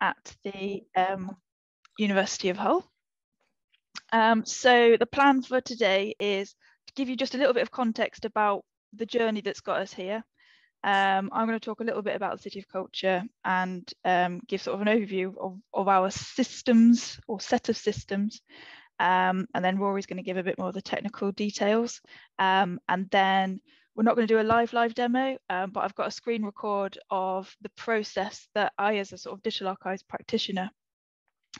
at the um, University of Hull. Um, so the plan for today is to give you just a little bit of context about the journey that's got us here. Um, I'm going to talk a little bit about the City of Culture and um, give sort of an overview of, of our systems or set of systems. Um, and then Rory's going to give a bit more of the technical details. Um, and then we're not going to do a live live demo, um, but I've got a screen record of the process that I, as a sort of digital archives practitioner,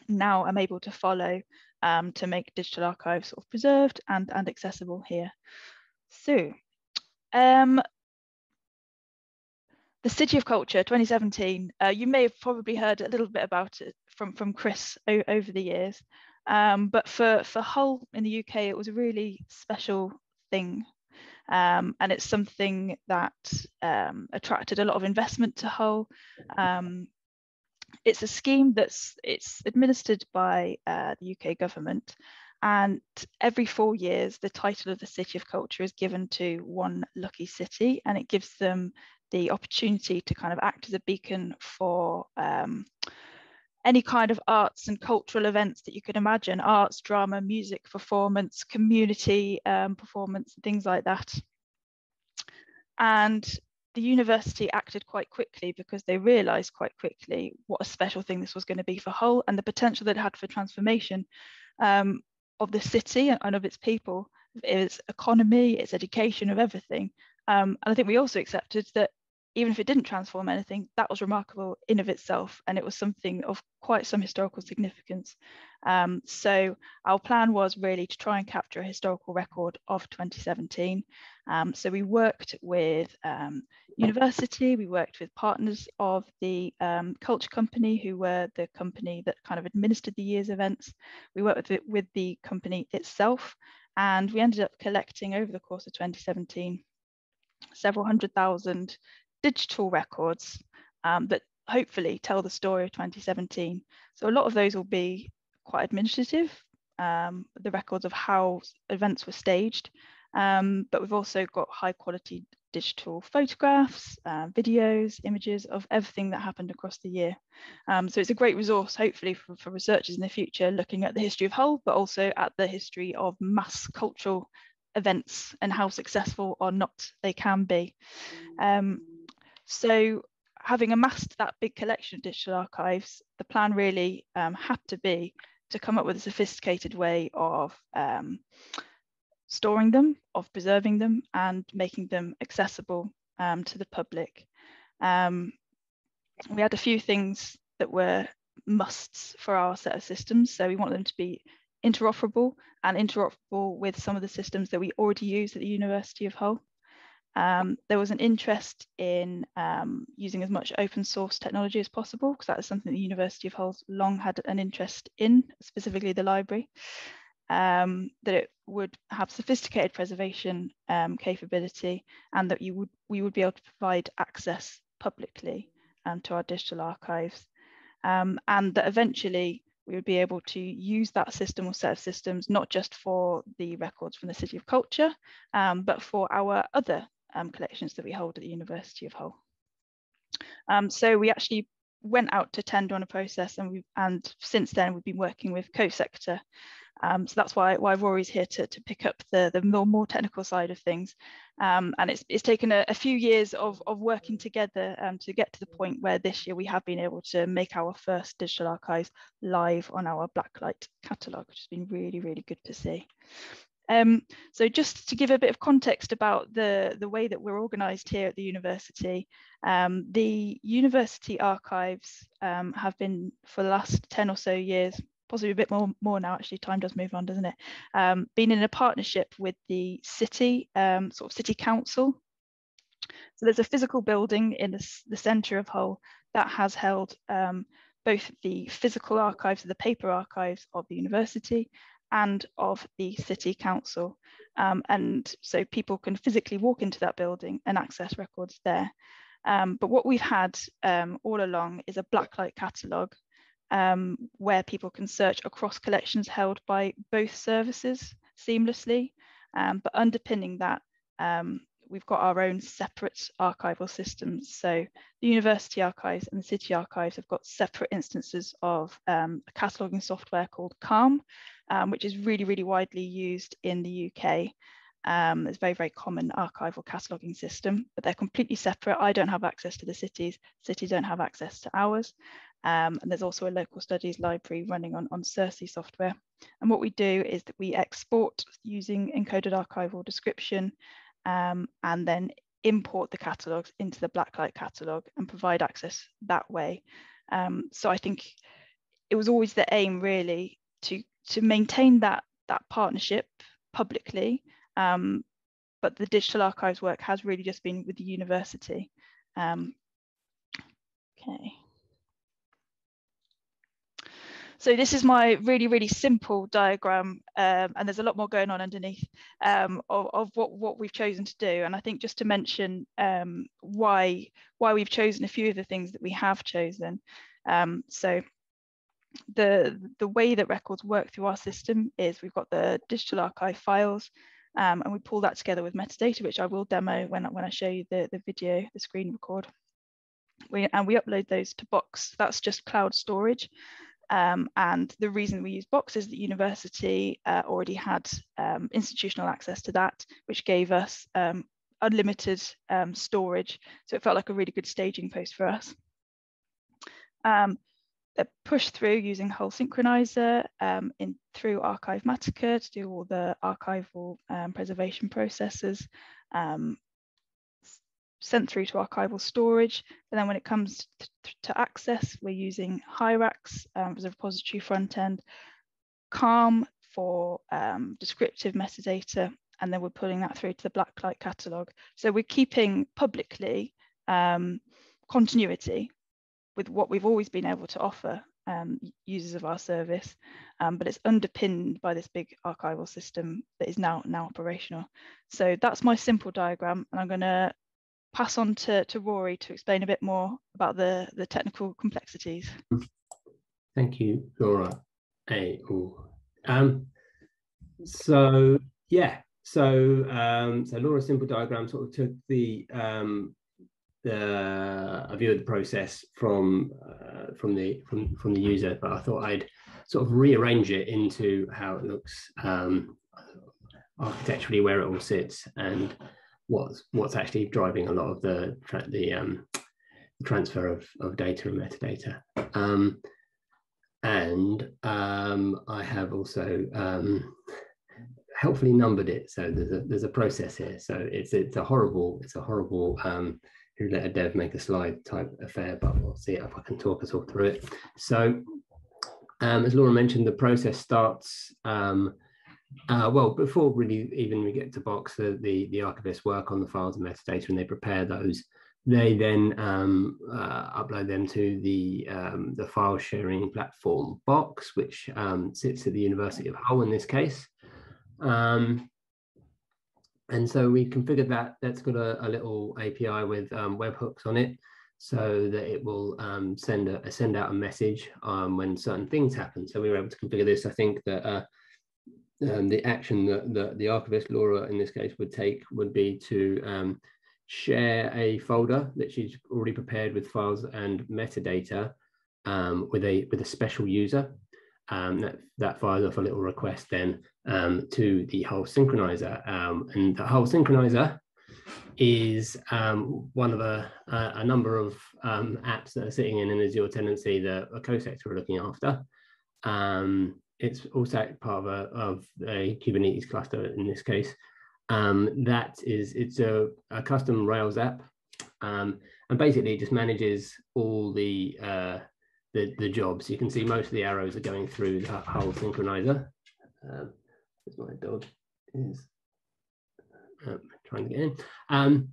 now am able to follow um, to make digital archives sort of preserved and, and accessible here. So, um, the City of Culture 2017, uh, you may have probably heard a little bit about it from, from Chris over the years. Um, but for, for Hull in the UK, it was a really special thing um, and it's something that um, attracted a lot of investment to Hull. Um, it's a scheme that's it's administered by uh, the UK government, and every four years, the title of the City of Culture is given to one lucky city, and it gives them the opportunity to kind of act as a beacon for um, any kind of arts and cultural events that you could imagine arts, drama, music, performance, community um, performance, things like that. And the university acted quite quickly because they realised quite quickly what a special thing this was going to be for Hull and the potential that it had for transformation um, of the city and of its people, its economy, its education, of everything. Um, and I think we also accepted that even if it didn't transform anything, that was remarkable in of itself, and it was something of quite some historical significance. Um, so our plan was really to try and capture a historical record of 2017. Um, so we worked with um, university, we worked with partners of the um, culture company, who were the company that kind of administered the year's events. We worked with, it, with the company itself, and we ended up collecting over the course of 2017 several hundred thousand digital records um, that hopefully tell the story of 2017. So a lot of those will be quite administrative, um, the records of how events were staged, um, but we've also got high quality digital photographs, uh, videos, images of everything that happened across the year. Um, so it's a great resource, hopefully, for, for researchers in the future looking at the history of Hull, but also at the history of mass cultural events and how successful or not they can be. Um, so having amassed that big collection of digital archives, the plan really um, had to be to come up with a sophisticated way of um, storing them, of preserving them, and making them accessible um, to the public. Um, we had a few things that were musts for our set of systems. So we want them to be interoperable and interoperable with some of the systems that we already use at the University of Hull. Um, there was an interest in um, using as much open source technology as possible because that is something the University of Hull's long had an interest in, specifically the library. Um, that it would have sophisticated preservation um, capability and that you would we would be able to provide access publicly um, to our digital archives um, and that eventually we would be able to use that system or set of systems not just for the records from the City of Culture, um, but for our other um, collections that we hold at the University of Hull. Um, so we actually went out to tender on a process and we and since then we've been working with CoSector um, so that's why why Rory's here to, to pick up the the more, more technical side of things. Um, and it's, it's taken a, a, few years of, of working together um, to get to the point where this year we have been able to make our first digital archives live on our Blacklight catalogue which has been really really good to see um, so just to give a bit of context about the, the way that we're organised here at the university, um, the university archives um, have been for the last 10 or so years, possibly a bit more, more now actually, time does move on, doesn't it? Um, been in a partnership with the city, um, sort of city council. So there's a physical building in the, the centre of Hull that has held um, both the physical archives, the paper archives of the university, and of the city council. Um, and so people can physically walk into that building and access records there. Um, but what we've had um, all along is a Blacklight catalogue um, where people can search across collections held by both services seamlessly. Um, but underpinning that, um, we've got our own separate archival systems. So the university archives and the city archives have got separate instances of um, a cataloguing software called CALM, um, which is really, really widely used in the UK. Um, it's a very, very common archival cataloguing system, but they're completely separate. I don't have access to the cities, cities don't have access to ours. Um, and there's also a local studies library running on, on Sirsi software. And what we do is that we export using encoded archival description um, and then import the catalogues into the Blacklight catalogue and provide access that way. Um, so I think it was always the aim really to, to maintain that, that partnership publicly, um, but the digital archives work has really just been with the university. Um, So this is my really, really simple diagram, um, and there's a lot more going on underneath um, of, of, what, what we've chosen to do. And I think just to mention um, why, why we've chosen a few of the things that we have chosen. Um, so the, the way that records work through our system is we've got the digital archive files, um, and we pull that together with metadata, which I will demo when, when I show you the, the video, the screen record. We, and we upload those to Box. That's just cloud storage. Um, and the reason we use Box is that university uh, already had um, institutional access to that, which gave us um, unlimited um, storage. So it felt like a really good staging post for us. Um, push through using Hull Synchronizer um, in through Archivematica to do all the archival preservation processes sent through to archival storage. And then when it comes to, to access, we're using Hyrax um, as a repository front end, Calm for um, descriptive metadata, and then we're pulling that through to the Blacklight catalog. So we're keeping publicly um, continuity with what we've always been able to offer um, users of our service, um, but it's underpinned by this big archival system that is now now operational. So that's my simple diagram, and I'm going to pass on to, to Rory to explain a bit more about the, the technical complexities. Thank you, Laura. Hey, um, so yeah, so um, so Laura's simple diagram sort of took the um, the a view of the process from uh, from the from from the user, but I thought I'd sort of rearrange it into how it looks um, architecturally, where it all sits, and what's what's actually driving a lot of the the um, transfer of, of data and metadata. Um, and um, I have also um, helpfully numbered it. So there's a there's a process here. So it's it's a horrible it's a horrible um, who let a dev make a slide type affair, but we'll see if I can talk us all through it. So um, as Laura mentioned, the process starts um, uh, well, before really even we get to Box, the, the, the archivists work on the files and metadata and they prepare those. They then um, uh, upload them to the, um, the file sharing platform Box, which um, sits at the University of Hull in this case. Um, and so we configured that. That's got a, a little API with um, webhooks on it so that it will um, send, a, send out a message when certain things happen. So we were able to configure this. I think that uh, um, the action that, that, the archivist Laura in this case would take would be to um, share a folder that she's already prepared with files and metadata um, with a with a special user. Um, that that fires off a little request then um, to the Hull Synchronizer, um, and the Hull Synchronizer is one of a, a, a number of apps that are sitting in an Azure tenancy that a CoSector are looking after. Um, it's also part of a, Kubernetes cluster in this case. Um, that is, it's a, a custom Rails app, um, and basically it just manages all the, uh, the the jobs. You can see most of the arrows are going through the Hull synchronizer. Um, my dog is um, trying to get in. Um,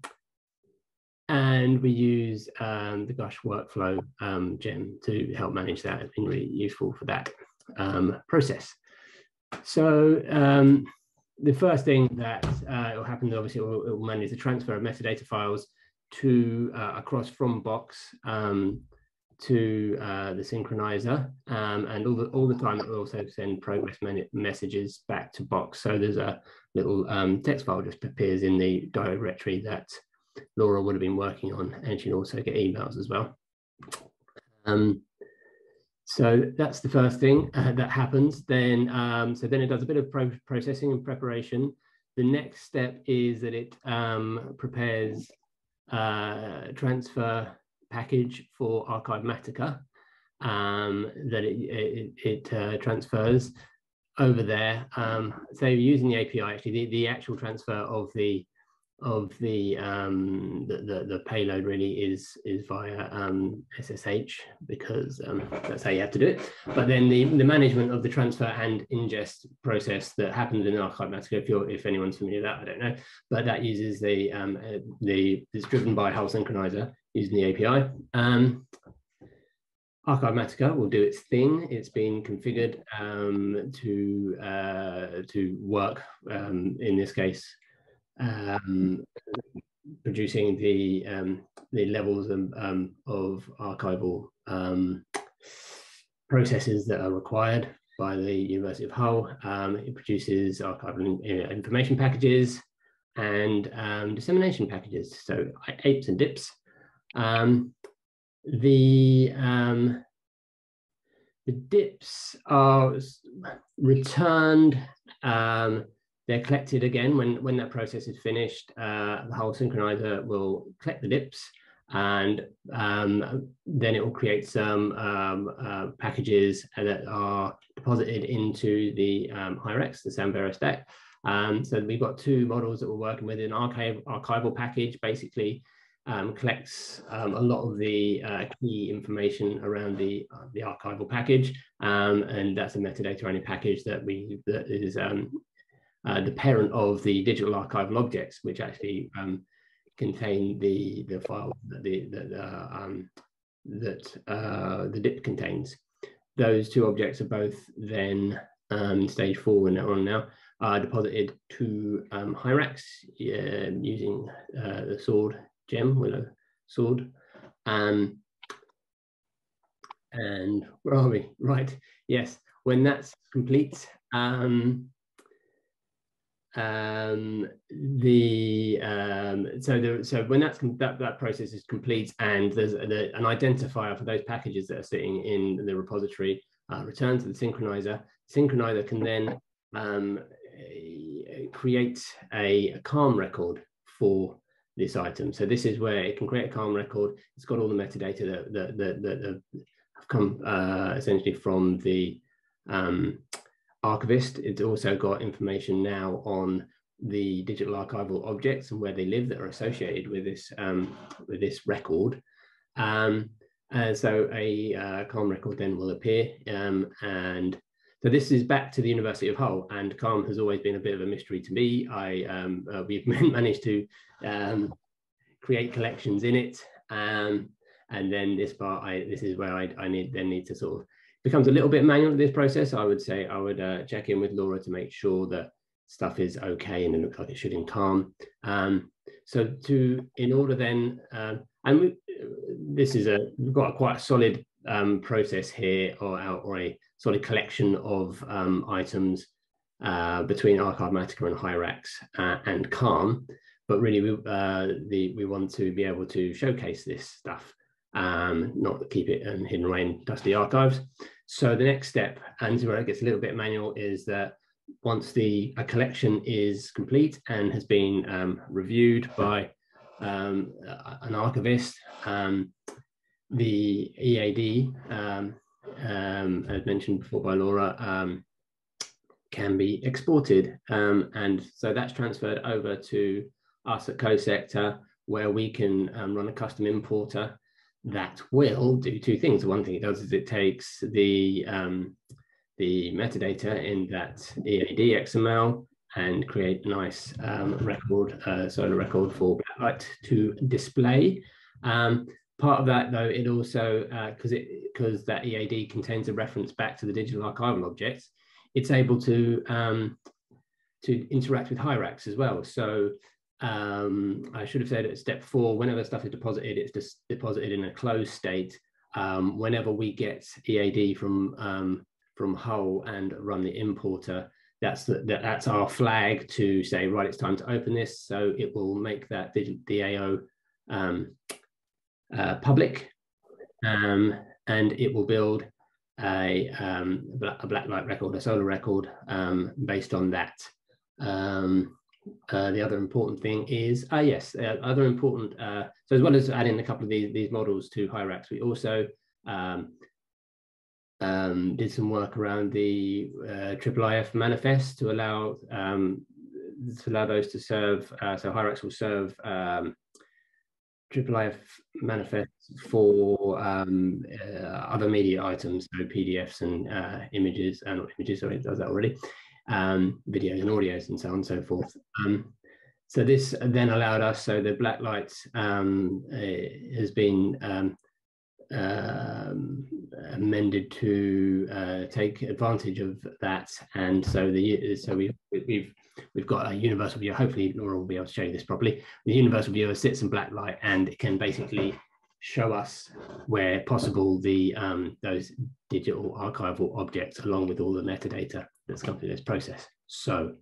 and we use um, the Gush workflow um, gem to help manage that. It's been really useful for that um, process. So um, the first thing that uh, will happen, obviously, it will, will, manage the transfer of metadata files to uh, across from Box um, to uh, the synchronizer, um, and all the all the time it will also send progress messages back to Box. So there's a little um, text file just appears in the directory that Laura would have been working on, and she'll also get emails as well. Um, so that's the first thing uh, that happens. Then, um, so then it does a bit of pro processing and preparation. The next step is that it um, prepares uh, transfer package for Archivematica um, that it, it, it uh, transfers over there. Um, so using the API, actually, the, the actual transfer of the of the, um, the, the, the payload really is is via um, SSH because um, that's how you have to do it. But then the, the management of the transfer and ingest process that happens in Archivematica, if you're if anyone's familiar with that, I don't know, but that uses the um, uh, the it's driven by Hull Synchronizer using the API. Um, Archivematica will do its thing. It's been configured um, to uh, to work um, in this case um, producing the um, the levels of, um, of archival um, processes that are required by the University of Hull. Um, it produces archival information packages and um, dissemination packages, so AIPs and DIPs. the the DIPs are returned um, they're collected again when, when that process is finished. Uh, the Hull synchronizer will collect the DIPs and um, then it will create some um, uh, packages that are deposited into the um, Hyrax, the Samvera stack. Um, so we've got two models that we're working with. An archive, archival package basically um, collects um, a lot of the uh, key information around the uh, the archival package, and that's a metadata only package that we that is uh, the parent of the digital archival objects, which actually um, contain the the file that the, the, um, that uh, the DIP contains. Those two objects are both then um, stage four and on now are deposited to um, Hyrax uh, using uh, the sword gem willow sword. Um, and where are we? Right. Yes. When that's complete, um, um, the um, so the so when that's that that process is complete and there's the, an identifier for those packages that are sitting in the repository uh, returned to the synchronizer. Synchronizer can then um, create a, a CALM record for this item. So this is where it can create a CALM record. It's got all the metadata that that that, that have come uh, essentially from the um, archivist. It's also got information now on the digital archival objects and where they live that are associated with this um, with this record. Um, and so a uh, CALM record then will appear. Um, and so this is back to the University of Hull, and CALM has always been a bit of a mystery to me. I um, uh, we've managed to um, create collections in it, um, and then this part, I this is where I, I need then need to sort of becomes a little bit manual in this process, I would say I would uh, check in with Laura to make sure that stuff is okay and it looks like it should in CALM. Um, so to in order then, um, and we, this is a we've got a quite solid um, process here or, or a solid collection of um, items uh, between Archivematica and Hyrax uh, and CALM. But really, we, uh, the, we want to be able to showcase this stuff um, not keep it um, hidden away in dusty archives. So the next step, and this where it gets a little bit manual, is that once the a collection is complete and has been um, reviewed by um, an archivist, um, the EAD, um, as mentioned before by Laura, can be exported. and so that's transferred over to us at CoSector, where we can run a custom importer that will do two things. One thing it does is it takes the um, the metadata in that EAD XML and create a nice um, record, uh, Solr record for Blacklight to display. Um, part of that, though, it also because uh, it because that EAD contains a reference back to the digital archival objects, it's able to um, to interact with Hyrax as well. So um, I should have said at step four, whenever stuff is deposited, it's just deposited in a closed state um, whenever we get EAD from um, from Hull and run the importer, that's the, that's our flag to say right, it's time to open this. So it will make that DAO um, uh, public, um, and it will build a, um, a Blacklight record, a Solr record um, based on that. Uh, the other important thing is, ah, yes, uh, other important, uh, so as well as adding a couple of these, these models to Hyrax, we also um, um, did some work around the uh, IIIF manifest to allow um, to allow those to serve. Uh, so Hyrax will serve um, IIIF manifest for um, uh, other media items, so PDFs and uh, images, and uh, images. Sorry, it does that already um, videos and audios and so on and so forth. Um, so this then allowed us, so the Blacklight's um, uh, has been um, um, amended to uh, take advantage of that. And so the so we, we've we've got a universal viewer. Hopefully Laura will be able to show you this properly. The universal viewer sits in Blacklight and it can basically show us where possible the um, those digital archival objects along with all the metadata that's come through this process. So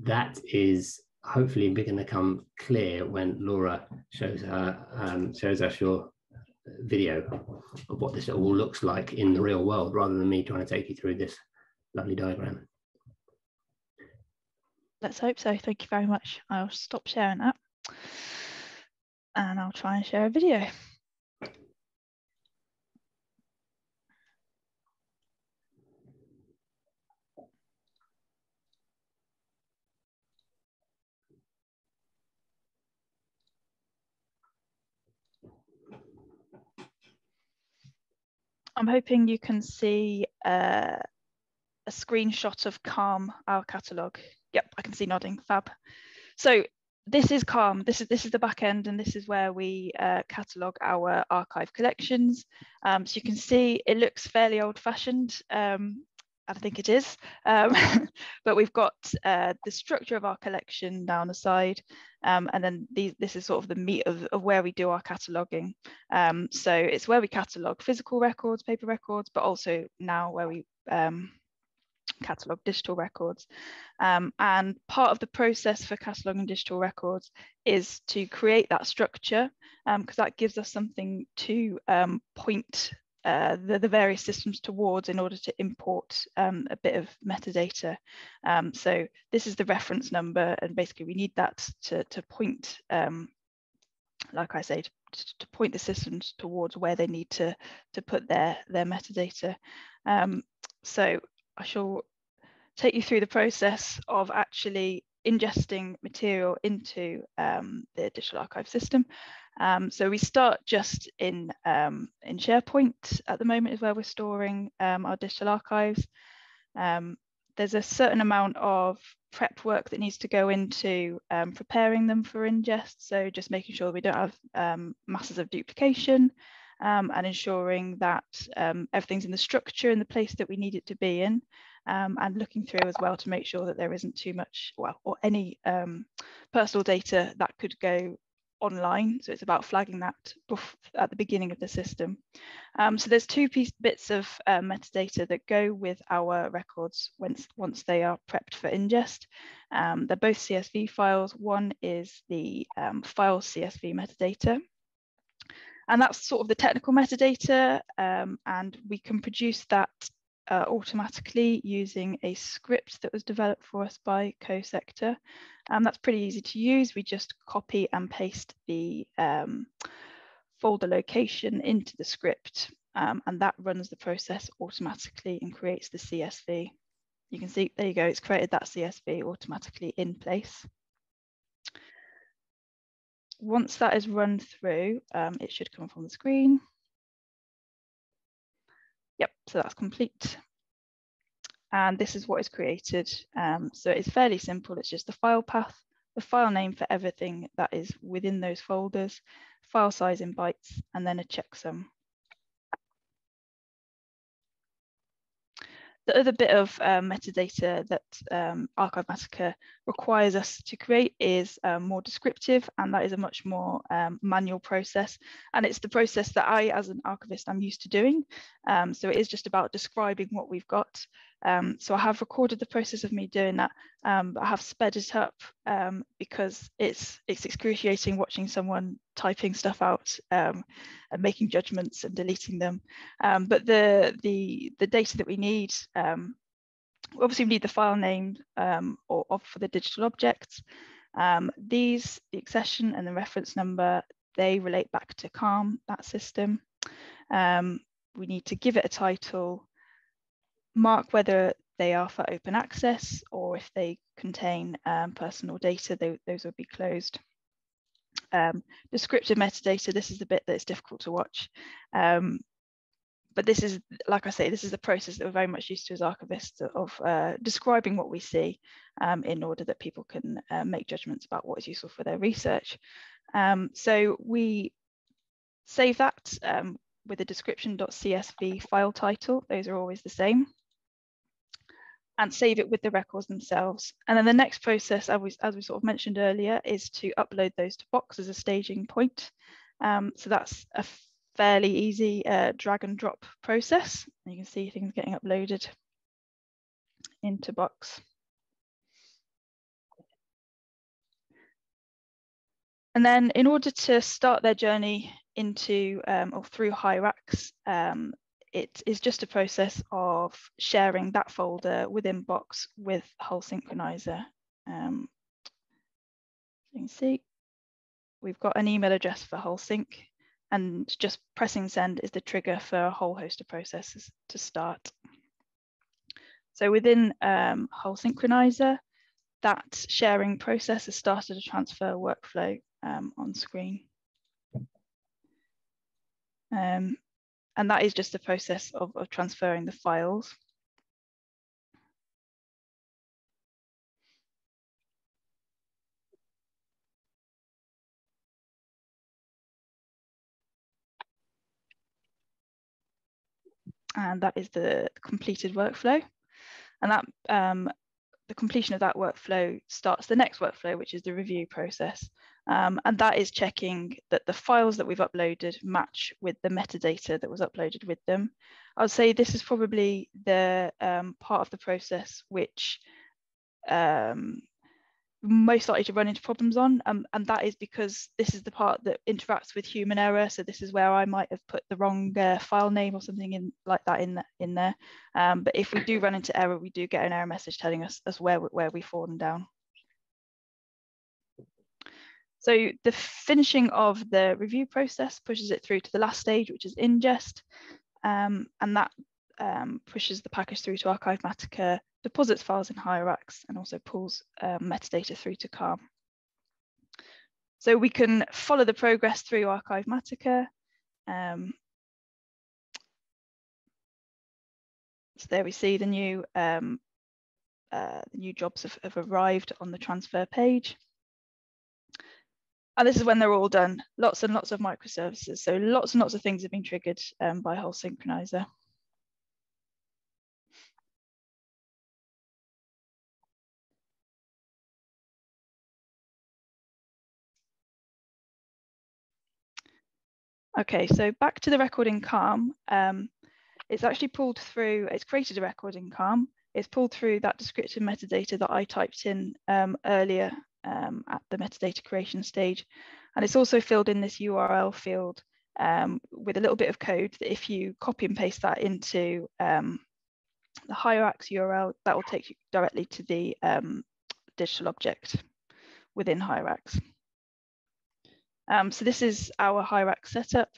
that is hopefully going to come clear when Laura shows her um, shows us your video of what this all looks like in the real world, rather than me trying to take you through this lovely diagram. Let's hope so. Thank you very much. I'll stop sharing that and I'll try and share a video. I'm hoping you can see uh, a screenshot of Calm, our catalogue. Yep, I can see nodding, fab. So this is Calm, this is, this is the back end and this is where we uh, catalogue our archive collections. Um, so you can see it looks fairly old fashioned. Um, I think it is. Um, but we've got uh, the structure of our collection down the side. Um, and then this is sort of the meat of, of where we do our cataloguing. Um, so it's where we catalogue physical records, paper records, but also now where we um, catalogue digital records. Um, and part of the process for cataloguing digital records is to create that structure because um, that gives us something to point uh, the, the, various systems towards in order to import um, a bit of metadata. Um, so this is the reference number and basically we need that to, to point, um, like I say, to, to, point the systems towards where they need to, to put their, their metadata. Um, so I shall take you through the process of actually ingesting material into um, the digital archive system. Um, so we start just in, um, in SharePoint at the moment is where we're storing um, our digital archives. Um, there's a certain amount of prep work that needs to go into um, preparing them for ingest. So just making sure we don't have masses of duplication and ensuring that everything's in the structure and the place that we need it to be in. and looking through as well to make sure that there isn't too much, well, or any personal data that could go online. So it's about flagging that at the beginning of the system. Um, so there's two piece, bits of uh, metadata that go with our records once, once they are prepped for ingest. Um, they're both CSV files. One is the um, file CSV metadata. And that's sort of the technical metadata. Um, and we can produce that uh, automatically using a script that was developed for us by CoSector. Um, that's pretty easy to use. We just copy and paste the um, folder location into the script um, and that runs the process automatically and creates the CSV. You can see, there you go, it's created that CSV automatically in place. Once that is run through, um, it should come up on the screen. Yep, so that's complete. And this is what is created. Um, so it's fairly simple. It's just the file path, the file name for everything that is within those folders, file size in bytes, and then a checksum. The other bit of um, metadata that um, Archivematica requires us to create is um, more descriptive, and that is a much more um, manual process. And it's the process that I, as an archivist, I'm used to doing. Um, so it is just about describing what we've got. Um, so I have recorded the process of me doing that, um, but I have sped it up um, because it's it's excruciating watching someone typing stuff out and making judgments and deleting them. but the the the data that we need um, obviously we need the file name um, or, or, for the digital objects. Um, these, the accession and the reference number, they relate back to CALM, that system. Um, we need to give it a title, mark whether they are for open access or if they contain um, personal data, they, those will be closed. Um, descriptive metadata, this is the bit that's difficult to watch. Um, but this is, like I say, this is a process that we're very much used to as archivists of uh, describing what we see um, in order that people can uh, make judgments about what is useful for their research. Um, so we save that um, with a description.csv file title. Those are always the same. And save it with the records themselves. And then the next process, as we, as we sort of mentioned earlier, is to upload those to Box as a staging point. Um, so that's a fairly easy uh, drag and drop process. You can see things getting uploaded into Box. And then in order to start their journey into um, or through Hyrax, um, it is just a process of sharing that folder within Box with Hull Synchronizer. Um, you can see we've got an email address for Hull Sync and just pressing send is the trigger for a whole host of processes to start. So within um, Hull Synchronizer, that sharing process has started a transfer workflow um, on screen. Um, and that is just the process of, of transferring the files. and that is the completed workflow. And that um, the completion of that workflow starts the next workflow, which is the review process. Um, and that is checking that the files that we've uploaded match with the metadata that was uploaded with them. I would say this is probably the um, part of the process which um, most likely to run into problems on um, and that is because this is the part that interacts with human error so this is where I might have put the wrong uh, file name or something in like that in, the, in there um, but if we do run into error we do get an error message telling us, where, where we've fallen down. So the finishing of the review process pushes it through to the last stage which is ingest um, and that um, pushes the package through to Archivematica deposits files in Hyrax and also pulls um, metadata through to CALM. So we can follow the progress through Archivematica. Um, so there we see the new um, uh, the new jobs have, have arrived on the transfer page. And this is when they're all done. Lots and lots of microservices. So lots and lots of things have been triggered um, by Hull synchronizer. Okay, so back to the record in CALM. Um, it's actually pulled through, it's created a record in CALM. It's pulled through that descriptive metadata that I typed in um, earlier um, at the metadata creation stage. And it's also filled in this URL field um, with a little bit of code that if you copy and paste that into um, the Hyrax URL, that will take you directly to the um, digital object within Hyrax. Um, so this is our Hyrax setup.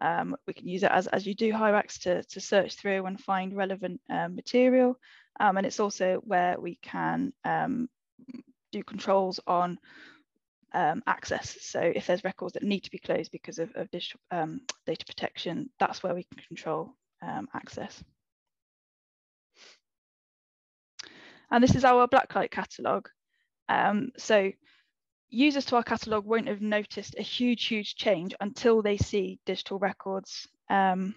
Um, we can use it as, as you do Hyrax to, to search through and find relevant um, material. And it's also where we can do controls on um, access. So if there's records that need to be closed because of, of digital data protection, that's where we can control access. And this is our Blacklight catalogue. Um, so users to our catalogue won't have noticed a huge, huge change until they see digital records um,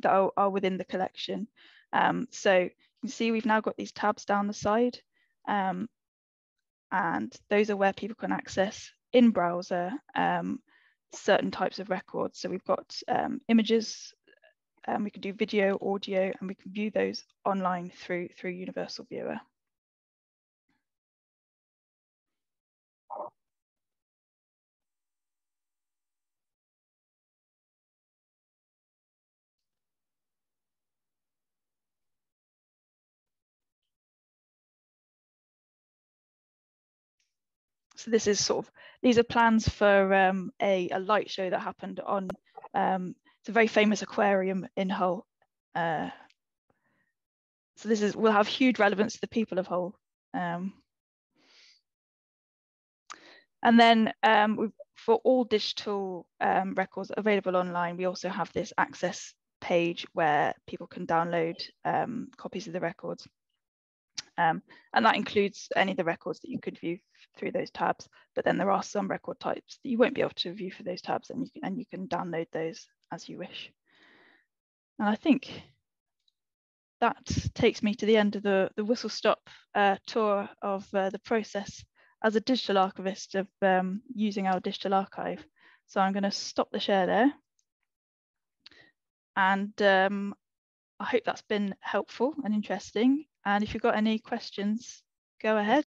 that are, are within the collection. Um, so you can see we've now got these tabs down the side um, and those are where people can access in browser um, certain types of records. So we've got um, images, and we can do video, audio, and we can view those online through, through Universal Viewer. So this is sort of these are plans for um, a, a light show that happened on um, it's a very famous aquarium in Hull. Uh, so this is will have huge relevance to the people of Hull. Um, and then um, for all digital um, records available online, we also have this access page where people can download um, copies of the records. Um, and that includes any of the records that you could view through those tabs. But then there are some record types that you won't be able to view for those tabs and you can, and you can download those as you wish. And I think that takes me to the end of the, the whistle stop uh, tour of uh, the process as a digital archivist of um, using our digital archive. So I'm going to stop the share there. And um, I hope that's been helpful and interesting. And if you've got any questions, go ahead.